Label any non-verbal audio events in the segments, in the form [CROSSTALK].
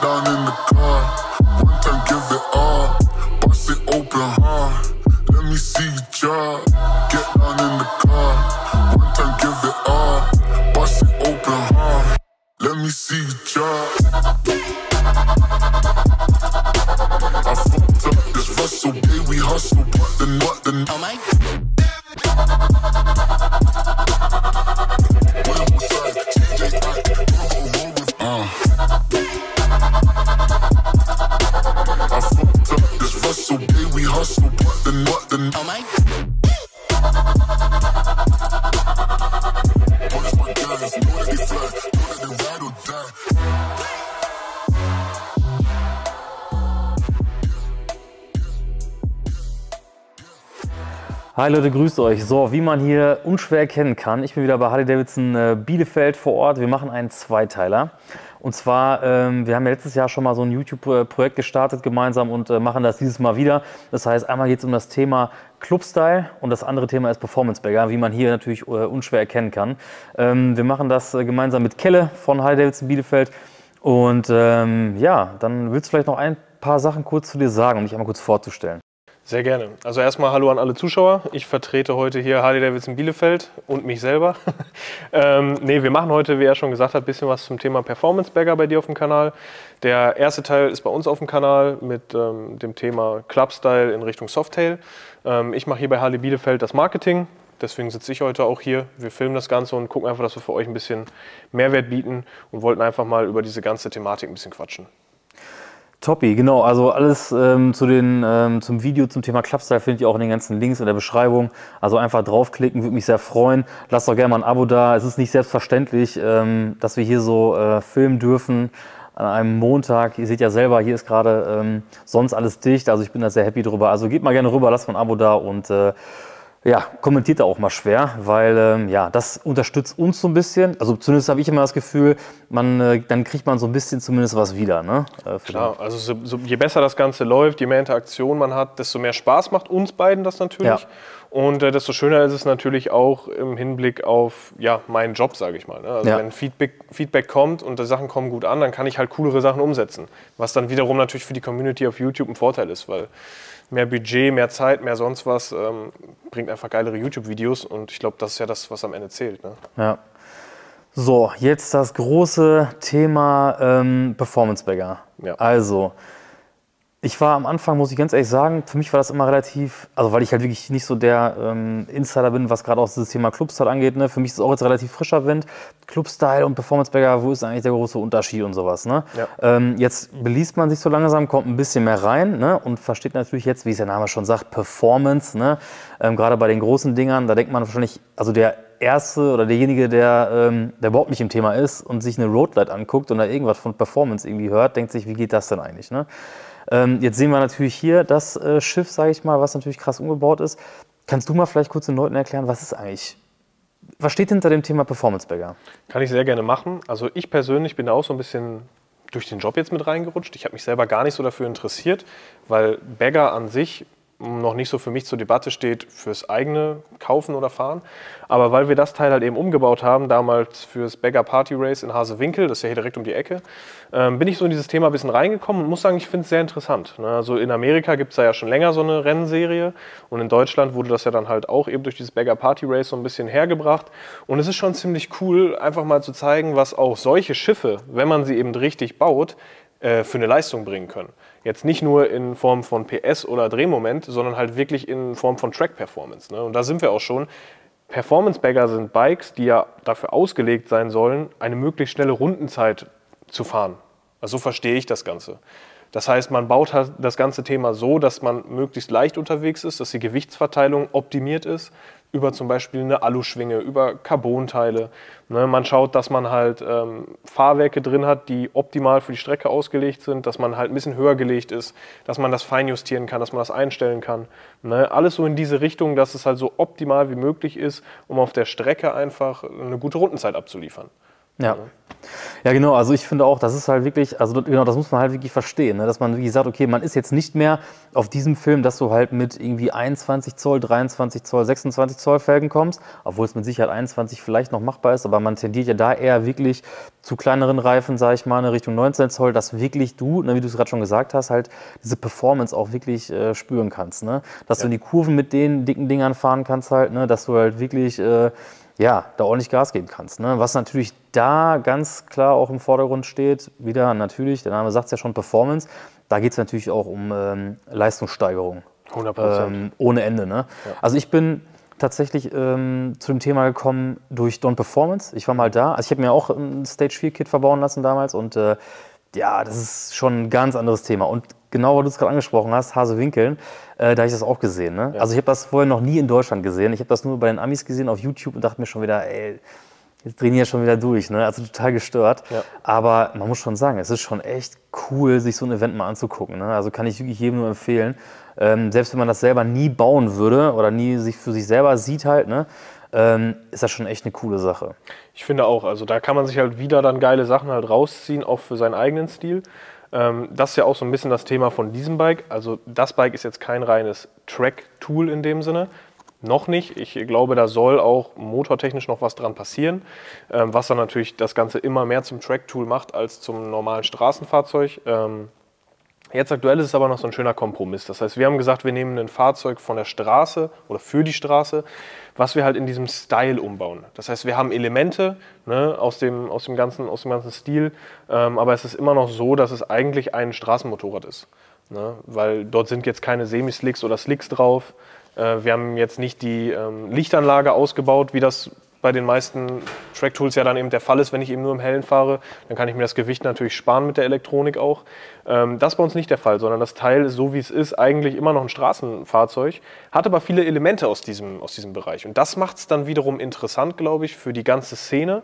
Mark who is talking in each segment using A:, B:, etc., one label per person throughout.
A: down in the car. One time, give
B: Hi Leute, grüßt euch. So, wie man hier unschwer erkennen kann, ich bin wieder bei Harley Davidson äh, Bielefeld vor Ort. Wir machen einen Zweiteiler. Und zwar, ähm, wir haben ja letztes Jahr schon mal so ein YouTube-Projekt gestartet gemeinsam und äh, machen das dieses Mal wieder. Das heißt, einmal geht es um das Thema Clubstyle und das andere Thema ist Performance Bagger, wie man hier natürlich äh, unschwer erkennen kann. Ähm, wir machen das äh, gemeinsam mit Kelle von Harley Davidson Bielefeld. Und ähm, ja, dann willst du vielleicht noch ein paar Sachen kurz zu dir sagen, um dich einmal kurz vorzustellen.
C: Sehr gerne. Also erstmal Hallo an alle Zuschauer. Ich vertrete heute hier Harley Davidson Bielefeld und mich selber. [LAUGHS] ähm, nee, wir machen heute, wie er schon gesagt hat, ein bisschen was zum Thema Performance Bagger bei dir auf dem Kanal. Der erste Teil ist bei uns auf dem Kanal mit ähm, dem Thema Clubstyle in Richtung Softail. Ähm, ich mache hier bei Harley Bielefeld das Marketing. Deswegen sitze ich heute auch hier. Wir filmen das Ganze und gucken einfach, dass wir für euch ein bisschen Mehrwert bieten und wollten einfach mal über diese ganze Thematik ein bisschen quatschen.
B: Toppi, genau. Also alles ähm, zu den, ähm, zum Video zum Thema Clubstyle findet ihr auch in den ganzen Links in der Beschreibung. Also einfach draufklicken, würde mich sehr freuen. Lasst doch gerne mal ein Abo da. Es ist nicht selbstverständlich, ähm, dass wir hier so äh, filmen dürfen an einem Montag. Ihr seht ja selber, hier ist gerade ähm, sonst alles dicht. Also ich bin da sehr happy drüber. Also geht mal gerne rüber, lasst mal ein Abo da und äh, ja, kommentiert da auch mal schwer, weil ähm, ja, das unterstützt uns so ein bisschen. Also zumindest habe ich immer das Gefühl, man, äh, dann kriegt man so ein bisschen zumindest was wieder. Ne?
C: Äh, Klar, also so, so, je besser das Ganze läuft, je mehr Interaktion man hat, desto mehr Spaß macht uns beiden das natürlich. Ja. Und äh, desto schöner ist es natürlich auch im Hinblick auf ja, meinen Job, sage ich mal. Ne? Also ja. wenn Feedback, Feedback kommt und die Sachen kommen gut an, dann kann ich halt coolere Sachen umsetzen. Was dann wiederum natürlich für die Community auf YouTube ein Vorteil ist, weil mehr Budget, mehr Zeit, mehr sonst was ähm, bringt einfach geilere YouTube-Videos und ich glaube, das ist ja das, was am Ende zählt. Ne?
B: Ja. So, jetzt das große Thema ähm, Performance Bagger. Ja. Also, ich war am Anfang, muss ich ganz ehrlich sagen, für mich war das immer relativ, also weil ich halt wirklich nicht so der ähm, Insider bin, was gerade auch dieses Thema Clubstyle angeht. Ne? Für mich ist es auch jetzt relativ frischer Wind. Clubstyle und Performance Bagger, wo ist eigentlich der große Unterschied und sowas. Ne? Ja. Ähm, jetzt beliest man sich so langsam, kommt ein bisschen mehr rein ne? und versteht natürlich jetzt, wie es der Name schon sagt, Performance. Ne? Ähm, gerade bei den großen Dingern, da denkt man wahrscheinlich, also der Erste oder derjenige, der, ähm, der überhaupt nicht im Thema ist und sich eine Roadlight anguckt und da irgendwas von Performance irgendwie hört, denkt sich, wie geht das denn eigentlich? Ne? Ähm, jetzt sehen wir natürlich hier das äh, Schiff, sage ich mal, was natürlich krass umgebaut ist. Kannst du mal vielleicht kurz den Leuten erklären, was ist eigentlich was steht hinter dem Thema Performance Bagger?
C: Kann ich sehr gerne machen. Also ich persönlich bin da auch so ein bisschen durch den Job jetzt mit reingerutscht. Ich habe mich selber gar nicht so dafür interessiert, weil Bagger an sich noch nicht so für mich zur Debatte steht fürs eigene Kaufen oder Fahren. Aber weil wir das Teil halt eben umgebaut haben, damals fürs Bagger Party Race in Hasewinkel, das ist ja hier direkt um die Ecke, ähm, bin ich so in dieses Thema ein bisschen reingekommen und muss sagen, ich finde es sehr interessant. Ne? Also in Amerika gibt es da ja schon länger so eine Rennserie und in Deutschland wurde das ja dann halt auch eben durch dieses Bagger Party Race so ein bisschen hergebracht. Und es ist schon ziemlich cool, einfach mal zu zeigen, was auch solche Schiffe, wenn man sie eben richtig baut, äh, für eine Leistung bringen können. Jetzt nicht nur in Form von PS oder Drehmoment, sondern halt wirklich in Form von Track Performance. Ne? Und da sind wir auch schon. Performance Bagger sind Bikes, die ja dafür ausgelegt sein sollen, eine möglichst schnelle Rundenzeit zu fahren. Also so verstehe ich das Ganze. Das heißt, man baut halt das ganze Thema so, dass man möglichst leicht unterwegs ist, dass die Gewichtsverteilung optimiert ist, über zum Beispiel eine Aluschwinge, über Carbonteile. Ne, man schaut, dass man halt ähm, Fahrwerke drin hat, die optimal für die Strecke ausgelegt sind, dass man halt ein bisschen höher gelegt ist, dass man das feinjustieren kann, dass man das einstellen kann. Ne, alles so in diese Richtung, dass es halt so optimal wie möglich ist, um auf der Strecke einfach eine gute Rundenzeit abzuliefern.
B: Ja. Ja, genau. Also ich finde auch, das ist halt wirklich, also genau, das muss man halt wirklich verstehen, ne? dass man wie gesagt, okay, man ist jetzt nicht mehr auf diesem Film, dass du halt mit irgendwie 21 Zoll, 23 Zoll, 26 Zoll Felgen kommst, obwohl es mit Sicherheit 21 vielleicht noch machbar ist, aber man tendiert ja da eher wirklich zu kleineren Reifen, sage ich mal, in Richtung 19 Zoll, dass wirklich du, ne, wie du es gerade schon gesagt hast, halt diese Performance auch wirklich äh, spüren kannst, ne? dass ja. du in die Kurven mit den dicken Dingern fahren kannst halt, ne? dass du halt wirklich äh, ja, da ordentlich Gas geben kannst. Ne? Was natürlich da ganz klar auch im Vordergrund steht, wieder natürlich, der Name sagt es ja schon, Performance, da geht es natürlich auch um ähm, Leistungssteigerung.
C: 100 Prozent. Ähm,
B: ohne Ende. Ne? Ja. Also ich bin tatsächlich ähm, zu dem Thema gekommen durch Don Performance. Ich war mal da. Also ich habe mir auch ein Stage 4 Kit verbauen lassen damals und äh, ja, das ist schon ein ganz anderes Thema. Und genau, weil du es gerade angesprochen hast, Hase Winkeln, äh, da habe ich das auch gesehen. Ne? Ja. Also ich habe das vorher noch nie in Deutschland gesehen. Ich habe das nur bei den Amis gesehen auf YouTube und dachte mir schon wieder, ey, jetzt drehen die ja schon wieder durch. Ne? Also total gestört. Ja. Aber man muss schon sagen, es ist schon echt cool, sich so ein Event mal anzugucken. Ne? Also kann ich wirklich jedem nur empfehlen. Ähm, selbst wenn man das selber nie bauen würde oder nie sich für sich selber sieht halt, ne? Ähm, ist das schon echt eine coole Sache.
C: Ich finde auch, also da kann man sich halt wieder dann geile Sachen halt rausziehen, auch für seinen eigenen Stil. Ähm, das ist ja auch so ein bisschen das Thema von diesem Bike. Also das Bike ist jetzt kein reines Track-Tool in dem Sinne. Noch nicht. Ich glaube, da soll auch motortechnisch noch was dran passieren, ähm, was dann natürlich das Ganze immer mehr zum Track-Tool macht als zum normalen Straßenfahrzeug. Jetzt aktuell ist es aber noch so ein schöner Kompromiss. Das heißt, wir haben gesagt, wir nehmen ein Fahrzeug von der Straße oder für die Straße, was wir halt in diesem Style umbauen. Das heißt, wir haben Elemente ne, aus, dem, aus, dem ganzen, aus dem ganzen Stil, ähm, aber es ist immer noch so, dass es eigentlich ein Straßenmotorrad ist. Ne? Weil dort sind jetzt keine Semislicks oder Slicks drauf. Äh, wir haben jetzt nicht die ähm, Lichtanlage ausgebaut, wie das bei den meisten Track-Tools ja dann eben der Fall ist, wenn ich eben nur im Hellen fahre, dann kann ich mir das Gewicht natürlich sparen mit der Elektronik auch. Ähm, das ist bei uns nicht der Fall, sondern das Teil so wie es ist, eigentlich immer noch ein Straßenfahrzeug, hat aber viele Elemente aus diesem, aus diesem Bereich. Und das macht es dann wiederum interessant, glaube ich, für die ganze Szene.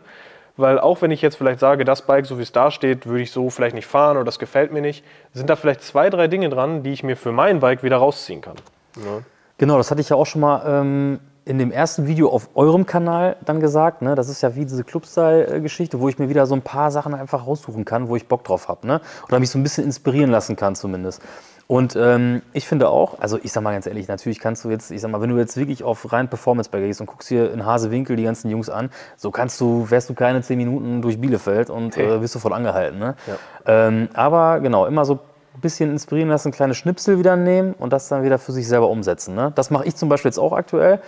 C: Weil auch wenn ich jetzt vielleicht sage, das Bike, so wie es da steht, würde ich so vielleicht nicht fahren oder das gefällt mir nicht, sind da vielleicht zwei, drei Dinge dran, die ich mir für mein Bike wieder rausziehen kann. Ja.
B: Genau, das hatte ich ja auch schon mal ähm, in dem ersten Video auf eurem Kanal dann gesagt, ne, das ist ja wie diese Clubstyle-Geschichte, wo ich mir wieder so ein paar Sachen einfach raussuchen kann, wo ich Bock drauf habe. Ne? Oder mich so ein bisschen inspirieren lassen kann zumindest. Und ähm, ich finde auch, also ich sag mal ganz ehrlich, natürlich kannst du jetzt, ich sag mal, wenn du jetzt wirklich auf rein Performance-Bike gehst und guckst hier in Hasewinkel die ganzen Jungs an, so kannst du, wärst du keine zehn Minuten durch Bielefeld und okay. äh, wirst du voll angehalten. Ne? Ja. Ähm, aber genau, immer so ein bisschen inspirieren lassen, kleine Schnipsel wieder nehmen und das dann wieder für sich selber umsetzen. Ne? Das mache ich zum Beispiel jetzt auch aktuell.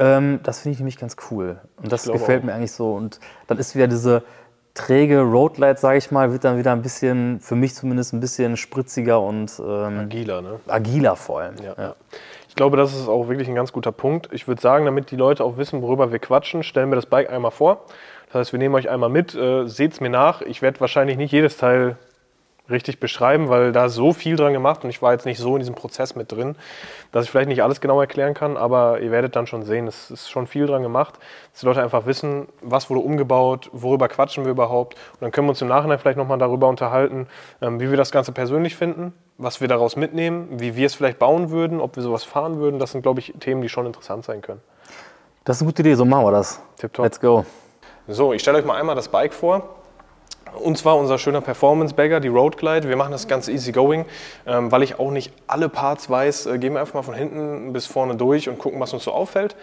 B: Ähm, das finde ich nämlich ganz cool. Und das gefällt auch. mir eigentlich so. Und dann ist wieder diese träge Roadlight, sage ich mal, wird dann wieder ein bisschen, für mich zumindest ein bisschen spritziger und ähm,
C: agiler, ne?
B: Agiler vor allem. Ja.
C: ja. Ich glaube, das ist auch wirklich ein ganz guter Punkt. Ich würde sagen, damit die Leute auch wissen, worüber wir quatschen, stellen wir das Bike einmal vor. Das heißt, wir nehmen euch einmal mit, äh, seht es mir nach. Ich werde wahrscheinlich nicht jedes Teil richtig beschreiben, weil da so viel dran gemacht und ich war jetzt nicht so in diesem Prozess mit drin, dass ich vielleicht nicht alles genau erklären kann, aber ihr werdet dann schon sehen, es ist schon viel dran gemacht, dass die Leute einfach wissen, was wurde umgebaut, worüber quatschen wir überhaupt und dann können wir uns im Nachhinein vielleicht nochmal darüber unterhalten, ähm, wie wir das Ganze persönlich finden, was wir daraus mitnehmen, wie wir es vielleicht bauen würden, ob wir sowas fahren würden. Das sind, glaube ich, Themen, die schon interessant sein können.
B: Das ist eine gute Idee, so machen wir das.
C: Tipptopp. Let's go. So, ich stelle euch mal einmal das Bike vor. Und zwar unser schöner Performance-Bagger, die Road Glide. Wir machen das ganz easy going, ähm, weil ich auch nicht alle Parts weiß. Äh, gehen wir einfach mal von hinten bis vorne durch und gucken, was uns so auffällt.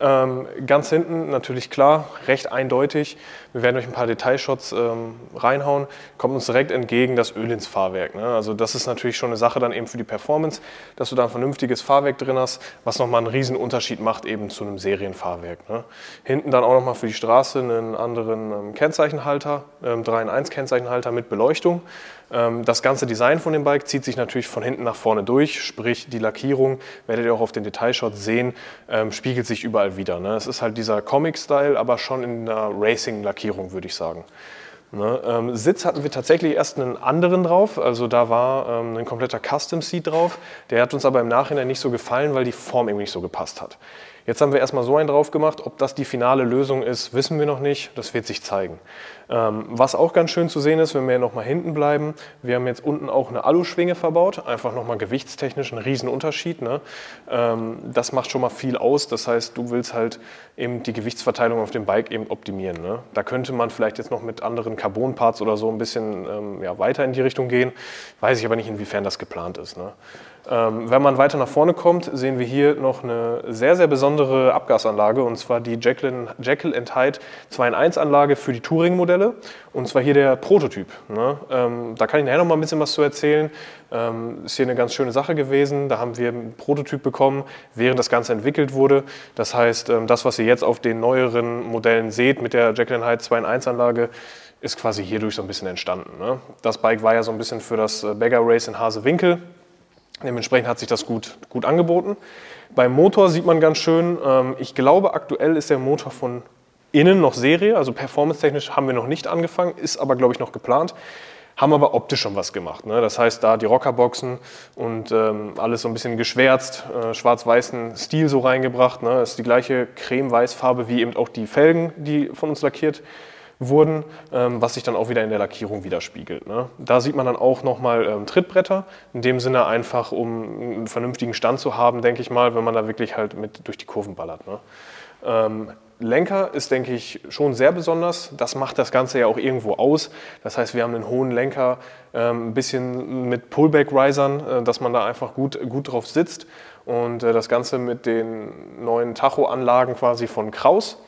C: Ähm, ganz hinten natürlich klar, recht eindeutig. Wir werden euch ein paar Detailshots ähm, reinhauen. Kommt uns direkt entgegen das Öl ins Fahrwerk. Ne? Also das ist natürlich schon eine Sache dann eben für die Performance, dass du da ein vernünftiges Fahrwerk drin hast, was nochmal einen riesen Unterschied macht eben zu einem Serienfahrwerk. Ne? Hinten dann auch nochmal für die Straße einen anderen ähm, Kennzeichenhalter, ähm, 3 in 1 Kennzeichenhalter mit Beleuchtung. Ähm, das ganze Design von dem Bike zieht sich natürlich von hinten nach vorne durch, sprich die Lackierung, werdet ihr auch auf den Detailshots sehen, ähm, spiegelt sich überall wieder. Ne? Es ist halt dieser Comic-Style, aber schon in einer Racing-Lackierung, würde ich sagen. Ne? Ähm, Sitz hatten wir tatsächlich erst einen anderen drauf, also da war ähm, ein kompletter Custom Seat drauf. Der hat uns aber im Nachhinein nicht so gefallen, weil die Form irgendwie nicht so gepasst hat. Jetzt haben wir erstmal so einen drauf gemacht. Ob das die finale Lösung ist, wissen wir noch nicht. Das wird sich zeigen. Ähm, was auch ganz schön zu sehen ist, wenn wir nochmal hinten bleiben, wir haben jetzt unten auch eine Aluschwinge verbaut. Einfach nochmal gewichtstechnisch ein Riesenunterschied. Ne? Ähm, das macht schon mal viel aus. Das heißt, du willst halt eben die Gewichtsverteilung auf dem Bike eben optimieren. Ne? Da könnte man vielleicht jetzt noch mit anderen Carbon-Parts oder so ein bisschen ähm, ja, weiter in die Richtung gehen. Weiß ich aber nicht, inwiefern das geplant ist. Ne? Ähm, wenn man weiter nach vorne kommt, sehen wir hier noch eine sehr, sehr besondere Abgasanlage und zwar die Jekyll, Jekyll Hyde 2 in 1 Anlage für die Touring-Modelle und zwar hier der Prototyp. Ne? Ähm, da kann ich nachher noch mal ein bisschen was zu erzählen. Ähm, ist hier eine ganz schöne Sache gewesen. Da haben wir einen Prototyp bekommen, während das Ganze entwickelt wurde. Das heißt, das, was ihr jetzt auf den neueren Modellen seht mit der Jekyll Hyde 2 in 1 Anlage, ist quasi hierdurch so ein bisschen entstanden. Ne? Das Bike war ja so ein bisschen für das äh, Beggar Race in Hasewinkel Dementsprechend hat sich das gut, gut angeboten. Beim Motor sieht man ganz schön, ähm, ich glaube aktuell ist der Motor von innen noch Serie, also performance-technisch haben wir noch nicht angefangen, ist aber glaube ich noch geplant. Haben aber optisch schon was gemacht. Ne? Das heißt, da die Rockerboxen und ähm, alles so ein bisschen geschwärzt, äh, schwarz-weißen Stil so reingebracht. Ne? Das ist die gleiche creme-weiß-Farbe wie eben auch die Felgen, die von uns lackiert wurden, ähm, was sich dann auch wieder in der Lackierung widerspiegelt. Ne? Da sieht man dann auch nochmal ähm, Trittbretter, in dem Sinne einfach, um einen vernünftigen Stand zu haben, denke ich mal, wenn man da wirklich halt mit durch die Kurven ballert. Ne? Ähm, Lenker ist, denke ich, schon sehr besonders. Das macht das Ganze ja auch irgendwo aus. Das heißt, wir haben einen hohen Lenker, ein bisschen mit Pullback-Risern, äh, dass man da einfach gut, gut drauf sitzt. Und äh, das Ganze mit den neuen Tacho-Anlagen quasi von Kraus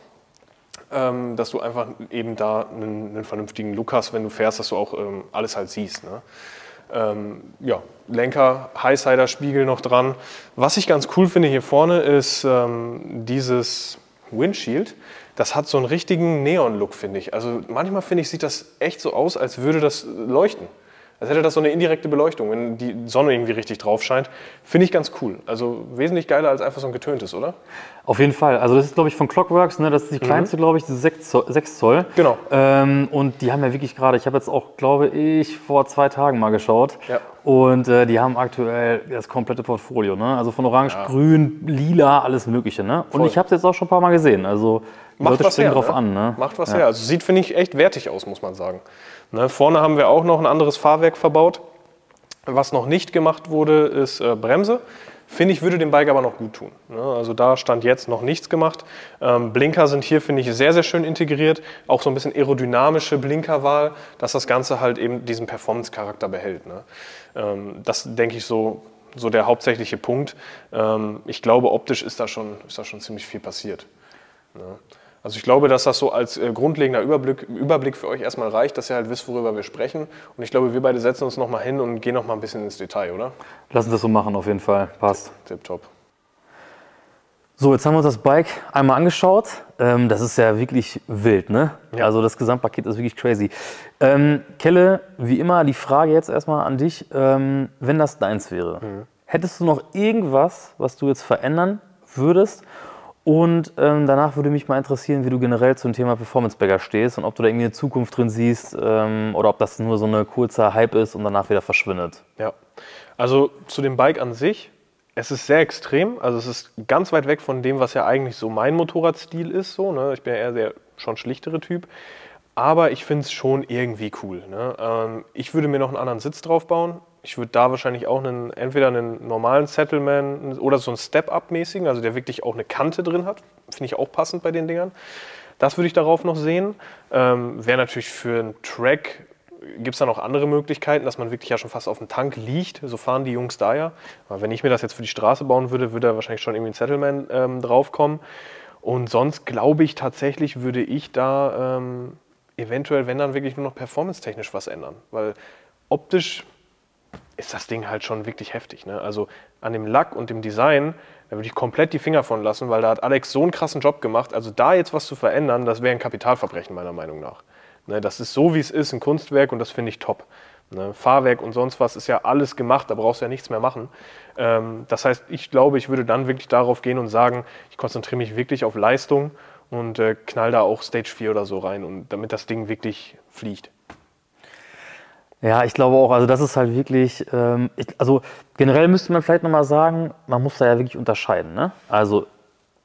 C: ähm, dass du einfach eben da einen, einen, vernünftigen Look hast, wenn du fährst, dass du auch ähm, alles halt siehst. Ne? Ähm, ja, Lenker, Highsider-Spiegel noch dran. Was ich ganz cool finde hier vorne ist ähm, dieses Windshield. Das hat so einen richtigen Neon-Look, finde ich. Also manchmal finde ich, sieht das echt so aus, als würde das leuchten. Als hätte das so eine indirekte Beleuchtung, wenn die Sonne irgendwie richtig drauf scheint. Finde ich ganz cool. Also wesentlich geiler als einfach so ein getöntes, oder?
B: Auf jeden Fall. Also das ist, glaube ich, von Clockworks. Ne? Das ist die mhm. kleinste, mhm. glaube ich, diese 6 Zoll. 6 Zoll.
C: Genau.
B: Ähm, und die haben ja wirklich gerade, ich habe jetzt auch, glaube ich, vor zwei Tagen mal geschaut. Ja. Und äh, die haben aktuell das komplette Portfolio. Ne? Also von Orange, ja. Grün, Lila, alles Mögliche. Ne? Und ich habe es jetzt auch schon ein paar Mal gesehen. Also
C: Macht Leute was her, drauf ne? an. Ne? Macht was ja. her. Also sieht, finde ich, echt wertig aus, muss man sagen. Ne, vorne haben wir auch noch ein anderes Fahrwerk verbaut. Was noch nicht gemacht wurde, ist äh, Bremse. Finde ich, würde dem Bike aber noch gut tun. Ne? Also da stand jetzt noch nichts gemacht. Ähm, Blinker sind hier, finde ich, sehr, sehr schön integriert. Auch so ein bisschen aerodynamische Blinkerwahl, dass das Ganze halt eben diesen Performance-Charakter behält. Ne? Ähm, das denke ich so, so der hauptsächliche Punkt. Ähm, ich glaube, optisch ist da schon, ist da schon ziemlich viel passiert. Also ich glaube, dass das so als äh, grundlegender Überblick, Überblick für euch erstmal reicht, dass ihr halt wisst, worüber wir sprechen. Und ich glaube, wir beide setzen uns nochmal hin und gehen nochmal ein bisschen ins Detail, oder?
B: Lassen das so machen, auf jeden Fall. Passt.
C: Tipptopp.
B: So, jetzt haben wir uns das Bike einmal angeschaut. Ähm, das ist ja wirklich wild, ne? Ja. Also das Gesamtpaket ist wirklich crazy. Ähm, Kelle, wie immer, die Frage jetzt erstmal an dich. Ähm, wenn das deins wäre, mhm. hättest du noch irgendwas, was du jetzt verändern würdest? Und ähm, danach würde mich mal interessieren, wie du generell zum Thema Performance Bagger stehst und ob du da irgendwie eine Zukunft drin siehst ähm, oder ob das nur so ein kurzer Hype ist und danach wieder verschwindet.
C: Ja, also zu dem Bike an sich, es ist sehr extrem. Also es ist ganz weit weg von dem, was ja eigentlich so mein Motorradstil ist. So, ne? Ich bin ja eher der schon schlichtere Typ. Aber ich finde es schon irgendwie cool. Ne? Ähm, ich würde mir noch einen anderen Sitz drauf bauen. Ich würde da wahrscheinlich auch einen, entweder einen normalen Settlement oder so einen Step-Up-mäßigen, also der wirklich auch eine Kante drin hat. Finde ich auch passend bei den Dingern. Das würde ich darauf noch sehen. Ähm, Wäre natürlich für einen Track, gibt es da noch andere Möglichkeiten, dass man wirklich ja schon fast auf dem Tank liegt. So fahren die Jungs da ja. Aber wenn ich mir das jetzt für die Straße bauen würde, würde da wahrscheinlich schon irgendwie ein Settlement ähm, draufkommen. Und sonst glaube ich tatsächlich, würde ich da ähm, eventuell, wenn dann wirklich nur noch performance-technisch was ändern. Weil optisch ist das Ding halt schon wirklich heftig. Ne? Also an dem Lack und dem Design, da würde ich komplett die Finger von lassen, weil da hat Alex so einen krassen Job gemacht. Also da jetzt was zu verändern, das wäre ein Kapitalverbrechen meiner Meinung nach. Ne? Das ist so, wie es ist, ein Kunstwerk und das finde ich top. Ne? Fahrwerk und sonst was ist ja alles gemacht, da brauchst du ja nichts mehr machen. Ähm, das heißt, ich glaube, ich würde dann wirklich darauf gehen und sagen, ich konzentriere mich wirklich auf Leistung und äh, knall da auch Stage 4 oder so rein, und damit das Ding wirklich fliegt.
B: Ja, ich glaube auch. Also das ist halt wirklich, ähm, ich, also generell müsste man vielleicht nochmal sagen, man muss da ja wirklich unterscheiden. Ne? Also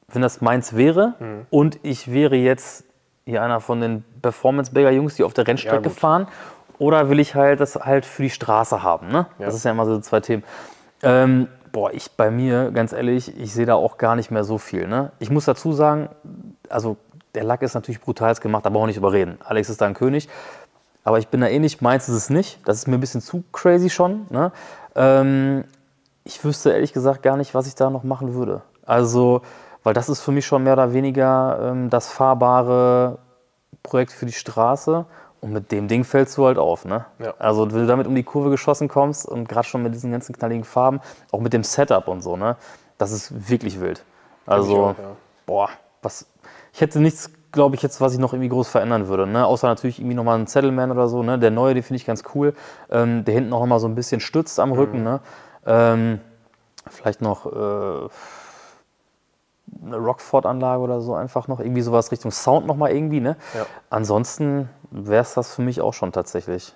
B: wenn das meins wäre mhm. und ich wäre jetzt hier einer von den Performance-Bagger-Jungs, die auf der Rennstrecke ja, fahren, oder will ich halt das halt für die Straße haben? Ne? Ja. Das ist ja immer so zwei Themen. Ähm, boah, ich bei mir, ganz ehrlich, ich sehe da auch gar nicht mehr so viel. Ne? Ich muss dazu sagen, also der Lack ist natürlich brutal gemacht, aber auch nicht überreden. Alex ist da ein König. Aber ich bin da ähnlich, meins ist es nicht. Das ist mir ein bisschen zu crazy schon. Ne? Ähm, ich wüsste ehrlich gesagt gar nicht, was ich da noch machen würde. Also, weil das ist für mich schon mehr oder weniger ähm, das fahrbare Projekt für die Straße. Und mit dem Ding fällst du halt auf. Ne? Ja. Also, wenn du damit um die Kurve geschossen kommst und gerade schon mit diesen ganzen knalligen Farben, auch mit dem Setup und so, ne? das ist wirklich wild. Also, auch, ja. boah, was, ich hätte nichts, glaube ich, jetzt, was ich noch irgendwie groß verändern würde. Ne? Außer natürlich irgendwie nochmal ein Settleman oder so. Ne? Der neue, den finde ich ganz cool. Ähm, der hinten auch nochmal so ein bisschen stützt am Rücken. Mhm. Ne? Ähm, vielleicht noch äh, eine Rockford-Anlage oder so einfach noch. Irgendwie sowas Richtung Sound nochmal irgendwie. Ne? Ja. Ansonsten wäre es das für mich auch schon tatsächlich.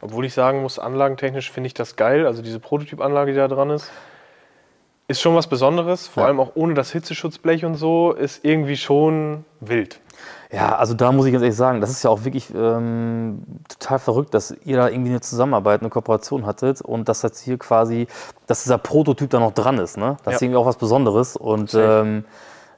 C: Obwohl ich sagen muss, anlagentechnisch finde ich das geil. Also diese Prototyp-Anlage, die da dran ist, ist schon was Besonderes. Vor ja. allem auch ohne das Hitzeschutzblech und so, ist irgendwie schon wild.
B: Ja, also da muss ich ganz ehrlich sagen, das ist ja auch wirklich ähm, total verrückt, dass ihr da irgendwie eine Zusammenarbeit, eine Kooperation hattet und dass jetzt hier quasi, dass dieser Prototyp da noch dran ist. Ne? Das ja. ist irgendwie auch was Besonderes und ähm,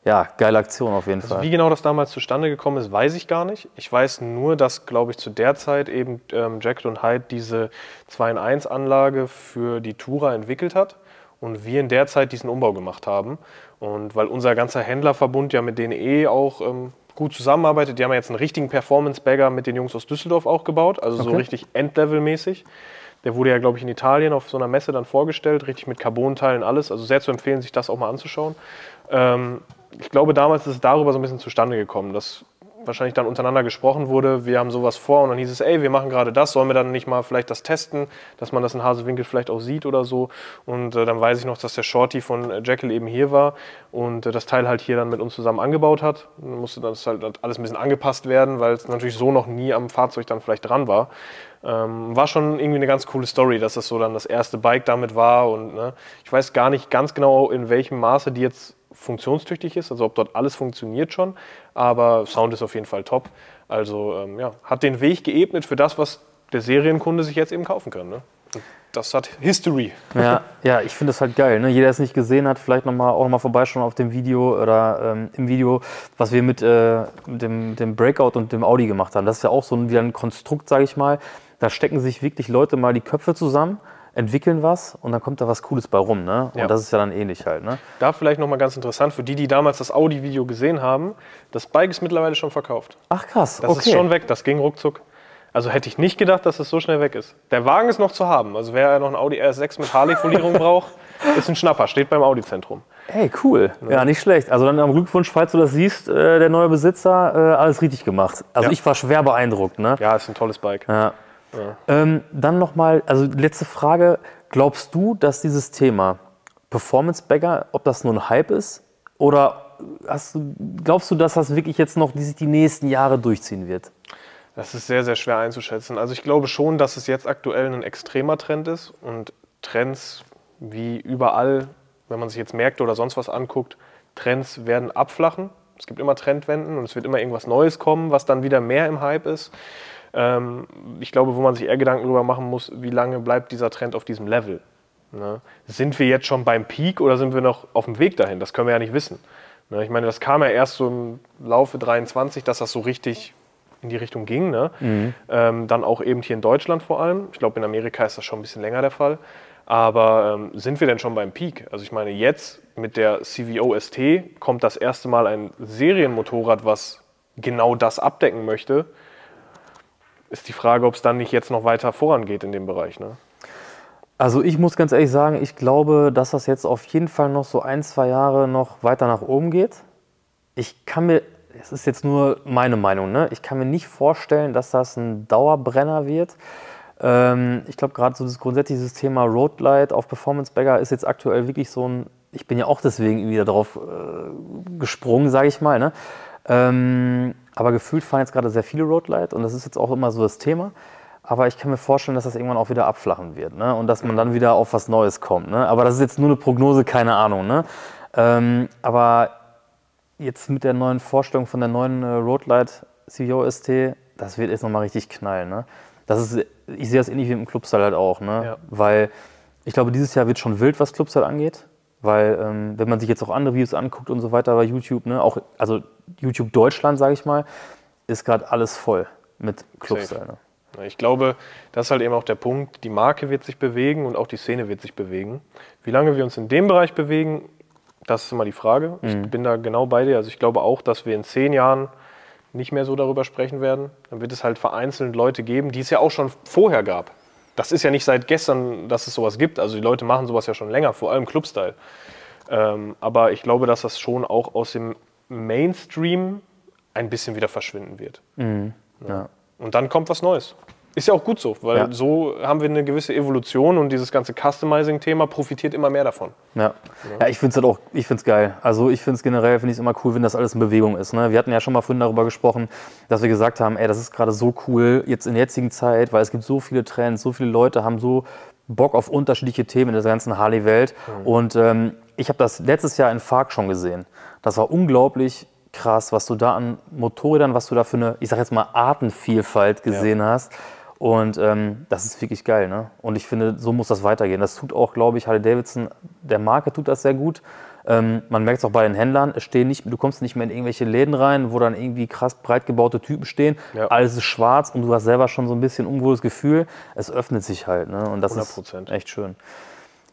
B: ja, geile Aktion auf jeden
C: also
B: Fall.
C: Wie genau das damals zustande gekommen ist, weiß ich gar nicht. Ich weiß nur, dass, glaube ich, zu der Zeit eben ähm, Jacket und Hyde diese 2 in 1 Anlage für die Tourer entwickelt hat und wir in der Zeit diesen Umbau gemacht haben. Und weil unser ganzer Händlerverbund ja mit denen eh auch ähm, gut zusammenarbeitet, die haben ja jetzt einen richtigen Performance-Bagger mit den Jungs aus Düsseldorf auch gebaut, also okay. so richtig Endlevel-mäßig. Der wurde ja, glaube ich, in Italien auf so einer Messe dann vorgestellt, richtig mit Carbon-Teilen, alles. Also sehr zu empfehlen, sich das auch mal anzuschauen. Ähm, ich glaube, damals ist es darüber so ein bisschen zustande gekommen, dass wahrscheinlich dann untereinander gesprochen wurde, wir haben sowas vor und dann hieß es, ey, wir machen gerade das, sollen wir dann nicht mal vielleicht das testen, dass man das in Hasewinkel vielleicht auch sieht oder so. Und äh, dann weiß ich noch, dass der Shorty von äh, Jekyll eben hier war und äh, das Teil halt hier dann mit uns zusammen angebaut hat. Dann musste das halt alles ein bisschen angepasst werden, weil es natürlich so noch nie am Fahrzeug dann vielleicht dran war. Ähm, war schon irgendwie eine ganz coole Story, dass das so dann das erste Bike damit war und ne, ich weiß gar nicht ganz genau, in welchem Maße die jetzt funktionstüchtig ist, also ob dort alles funktioniert schon, aber Sound ist auf jeden Fall top. Also ähm, ja, hat den Weg geebnet für das, was der Serienkunde sich jetzt eben kaufen kann. Ne? Das hat History.
B: Ja, [LAUGHS] ja ich finde das halt geil. Ne? Jeder, der es nicht gesehen hat, vielleicht noch mal, auch noch mal vorbeischauen auf dem Video oder ähm, im Video, was wir mit, äh, dem, dem, Breakout und dem Audi gemacht haben. Das ist ja auch so ein, wieder ein Konstrukt, sage ich mal. Da stecken sich wirklich Leute mal die Köpfe zusammen entwickeln was und dann kommt da was Cooles bei rum. Ne? Und ja. das ist ja dann ähnlich halt. Ne?
C: Da vielleicht nochmal ganz interessant, für die, die damals das Audi-Video gesehen haben, das Bike ist mittlerweile schon verkauft.
B: Ach krass,
C: Das okay. ist schon weg, das ging ruckzuck. Also hätte ich nicht gedacht, dass es das so schnell weg ist. Der Wagen ist noch zu haben. Also wer noch einen Audi RS6 mit Harley-Folierung [LAUGHS] braucht, ist ein Schnapper, steht beim Audi-Zentrum.
B: Hey, cool. Ja. ja. nicht schlecht. Also dann am Glückwunsch, falls du das siehst, äh, der neue Besitzer, äh, alles richtig gemacht. Also ja. ich war schwer beeindruckt. Ne?
C: Ja, ist ein tolles Bike.
B: Ja. Ja. Ähm, dann nochmal, also letzte Frage. Glaubst du, dass dieses Thema Performance Bagger, ob das nur ein Hype ist oder hast, glaubst du, dass das wirklich jetzt noch die, die nächsten Jahre durchziehen wird?
C: Das ist sehr, sehr schwer einzuschätzen. Also ich glaube schon, dass es jetzt aktuell ein extremer Trend ist und Trends wie überall, wenn man sich jetzt Märkte oder sonst was anguckt, Trends werden abflachen. Es gibt immer Trendwenden und es wird immer irgendwas Neues kommen, was dann wieder mehr im Hype ist. Ähm, ich glaube, wo man sich eher Gedanken darüber machen muss, wie lange bleibt dieser Trend auf diesem Level. Ne? Sind wir jetzt schon beim Peak oder sind wir noch auf dem Weg dahin? Das können wir ja nicht wissen. Ne? Ich meine, das kam ja erst so im Laufe 23, dass das so richtig in die Richtung ging. Ne? Mhm. Ähm, dann auch eben hier in Deutschland vor allem. Ich glaube, in Amerika ist das schon ein bisschen länger der Fall. Aber ähm, sind wir denn schon beim Peak? Also ich meine, jetzt mit der CVO ST kommt das erste Mal ein Serienmotorrad, was genau das abdecken möchte ist die Frage, ob es dann nicht jetzt noch weiter vorangeht in dem Bereich. Ne?
B: Also ich muss ganz ehrlich sagen, ich glaube, dass das jetzt auf jeden Fall noch so ein, zwei Jahre noch weiter nach oben geht. Ich kann mir, es ist jetzt nur meine Meinung, ne? ich kann mir nicht vorstellen, dass das ein Dauerbrenner wird. Ähm, ich glaube gerade so das grundsätzliche Thema Roadlight auf Performance Bagger ist jetzt aktuell wirklich so ein, ich bin ja auch deswegen wieder drauf äh, gesprungen, sage ich mal. Ne? Ähm, aber gefühlt fahren jetzt gerade sehr viele Roadlight und das ist jetzt auch immer so das Thema. Aber ich kann mir vorstellen, dass das irgendwann auch wieder abflachen wird ne? und dass man dann wieder auf was Neues kommt. Ne? Aber das ist jetzt nur eine Prognose, keine Ahnung. Ne? Ähm, aber jetzt mit der neuen Vorstellung von der neuen äh, Roadlight CEO ST, das wird jetzt nochmal richtig knallen. Ne? Das ist, ich sehe das ähnlich wie im Clubstyle halt auch, ne? Ja. weil ich glaube, dieses Jahr wird schon wild, was Clubstyle angeht. Weil, ähm, wenn man sich jetzt auch andere Videos anguckt und so weiter bei YouTube, ne, auch, also YouTube Deutschland, sage ich mal, ist gerade alles voll mit Clubstyle.
C: Ne? Ich glaube, das ist halt eben auch der Punkt, die Marke wird sich bewegen und auch die Szene wird sich bewegen. Wie lange wir uns in dem Bereich bewegen, das ist immer die Frage. Ich mhm. bin da genau bei dir. Also ich glaube auch, dass wir in zehn Jahren nicht mehr so darüber sprechen werden. Dann wird es halt vereinzelt Leute geben, die es ja auch schon vorher gab. Das ist ja nicht seit gestern, dass es sowas gibt. Also die Leute machen sowas ja schon länger, vor allem Clubstyle. Ähm, aber ich glaube, dass das schon auch aus dem Mainstream ein bisschen wieder verschwinden wird. Mhm. Ja. Und dann kommt was Neues. Ist ja auch gut so, weil ja. so haben wir eine gewisse Evolution und dieses ganze Customizing-Thema profitiert immer mehr davon.
B: Ja, ja. ich finde es halt auch, ich finde es geil. Also ich finde es generell, finde ich immer cool, wenn das alles in Bewegung ist. Ne? Wir hatten ja schon mal vorhin darüber gesprochen, dass wir gesagt haben, ey, das ist gerade so cool, jetzt in der jetzigen Zeit, weil es gibt so viele Trends, so viele Leute haben so Bock auf unterschiedliche Themen in der ganzen Harley-Welt. Mhm. Und ähm, ich habe das letztes Jahr in Fark schon gesehen. Das war unglaublich krass, was du da an Motorrädern, was du da für eine, ich sag jetzt mal, Artenvielfalt gesehen ja. hast. Und ähm, das ist wirklich geil. Ne? Und ich finde, so muss das weitergehen. Das tut auch, glaube ich, Harley Davidson, der Marke tut das sehr gut. Ähm, man merkt es auch bei den Händlern, es stehen nicht, du kommst nicht mehr in irgendwelche Läden rein, wo dann irgendwie krass breit gebaute Typen stehen. Ja. Alles ist schwarz und du hast selber schon so ein bisschen unwohles Gefühl. Es öffnet sich halt. Ne? Und das 100%. ist echt schön.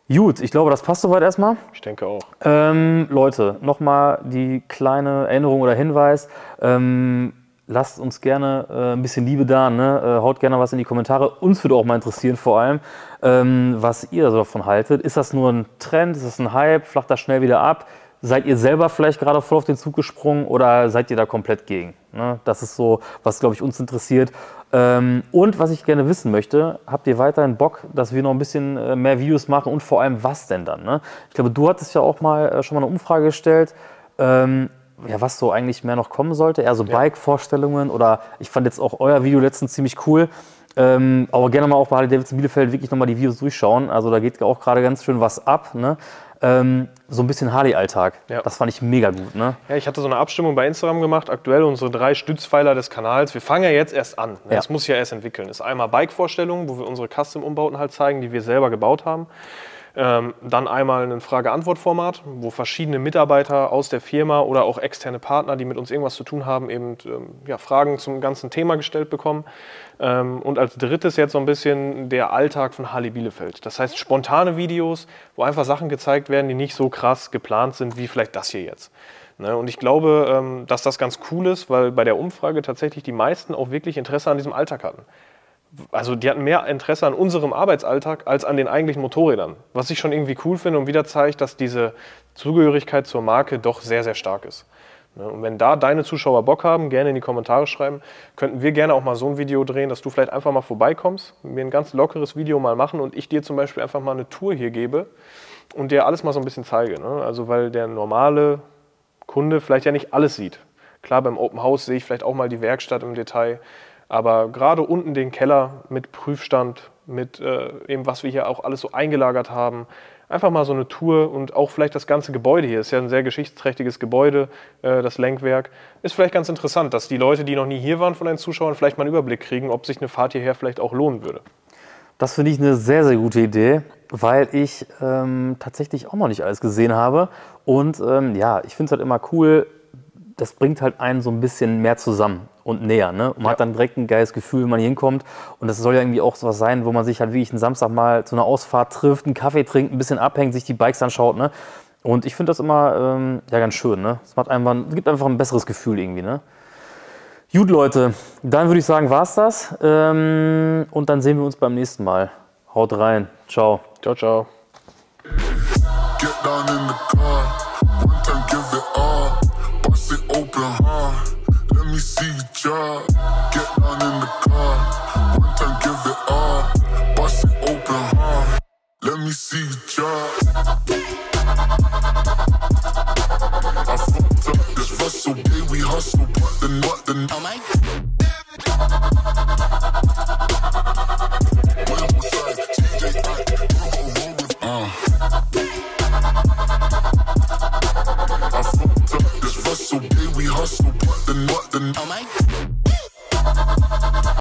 B: Gut, ich glaube, das passt soweit erstmal.
C: Ich denke auch.
B: Ähm, Leute, nochmal die kleine Erinnerung oder Hinweis. Ähm, lasst uns gerne äh, ein bisschen Liebe da, ne? Äh, haut gerne was in die Kommentare. Uns würde auch mal interessieren, vor allem, ähm, was ihr davon haltet. Ist das nur ein Trend? Ist das ein Hype? Flacht das schnell wieder ab? Seid ihr selber vielleicht gerade voll auf den Zug gesprungen oder seid ihr da komplett gegen? Ne? Das ist so, was, glaube ich, uns interessiert. Ähm, und was ich gerne wissen möchte, habt ihr weiterhin Bock, dass wir noch ein bisschen äh, mehr Videos machen und vor allem was denn dann? Ne? Ich glaube, du hattest ja auch mal äh, schon mal eine Umfrage gestellt. Ähm, ja, was so eigentlich mehr noch kommen sollte. Eher so ja. Bike-Vorstellungen oder ich fand jetzt auch euer Video letztens ziemlich cool. Ähm, aber gerne mal auch bei Harley Davidson Bielefeld wirklich nochmal die Videos durchschauen. Also da geht auch gerade ganz schön was ab. Ne? Ähm, so ein bisschen Harley-Alltag. Ja. Das fand ich mega gut. Ne?
C: Ja, ich hatte so eine Abstimmung bei Instagram gemacht. Aktuell unsere drei Stützpfeiler des Kanals. Wir fangen ja jetzt erst an. Ne? Ja. Das muss sich ja erst entwickeln. Das ist einmal Bike-Vorstellungen, wo wir unsere Custom-Umbauten halt zeigen, die wir selber gebaut haben. Ähm, dann einmal ein Frage-Antwort-Format, wo verschiedene Mitarbeiter aus der Firma oder auch externe Partner, die mit uns irgendwas zu tun haben, eben ähm, ja, Fragen zum ganzen Thema gestellt bekommen. Ähm, und als drittes jetzt so ein bisschen der Alltag von Harley Bielefeld. Das heißt spontane Videos, wo einfach Sachen gezeigt werden, die nicht so krass geplant sind wie vielleicht das hier jetzt. Ne? Und ich glaube, dass das ganz cool ist, weil bei der Umfrage tatsächlich die meisten auch wirklich Interesse an diesem Alltag hatten also die hatten mehr Interesse an unserem Arbeitsalltag als an den eigentlichen Motorrädern. Was ich schon irgendwie cool finde und wieder zeigt, dass diese Zugehörigkeit zur Marke doch sehr, sehr stark ist. Ne, und wenn da deine Zuschauer Bock haben, gerne in die Kommentare schreiben, könnten wir gerne auch mal so ein Video drehen, dass du vielleicht einfach mal vorbeikommst, mir ein ganz lockeres Video mal machen und ich dir zum Beispiel einfach mal eine Tour hier gebe und dir alles mal so ein bisschen zeige. Ne? Also weil der normale Kunde vielleicht ja nicht alles sieht. Klar, beim Open House sehe ich vielleicht auch mal die Werkstatt im Detail, aber gerade unten den Keller mit Prüfstand, mit äh, eben was wir hier auch alles so eingelagert haben, einfach mal so eine Tour und auch vielleicht das ganze Gebäude hier, ist ja ein sehr geschichtsträchtiges Gebäude, äh, das Lenkwerk, ist vielleicht ganz interessant, dass die Leute, die noch nie hier waren von den Zuschauern, vielleicht mal einen Überblick kriegen, ob sich eine Fahrt hierher vielleicht auch lohnen würde.
B: Das finde ich eine sehr, sehr gute Idee, weil ich ähm, tatsächlich auch noch nicht alles gesehen habe. Und ähm, ja, ich finde es halt immer cool, das bringt halt einen so ein bisschen mehr zusammen und näher. Ne? Und man ja. hat dann direkt ein geiles Gefühl, wenn man hier hinkommt. Und das soll ja irgendwie auch so was sein, wo man sich halt wirklich einen Samstag mal zu einer Ausfahrt trifft, einen Kaffee trinkt, ein bisschen abhängt, sich die Bikes anschaut. Ne? Und ich finde das immer ähm, ja, ganz schön. Ne? Es macht einfach, gibt einfach ein besseres Gefühl irgendwie. Ne? Gut, Leute, dann würde ich sagen, war's das. Ähm, und dann sehen wir uns beim nächsten Mal. Haut rein. Ciao.
C: Ciao, ciao. Get down in the car. One time, give it all. Bust it open, huh? Let me see you job. I fucked up this Russell day. We hustle, but the what the.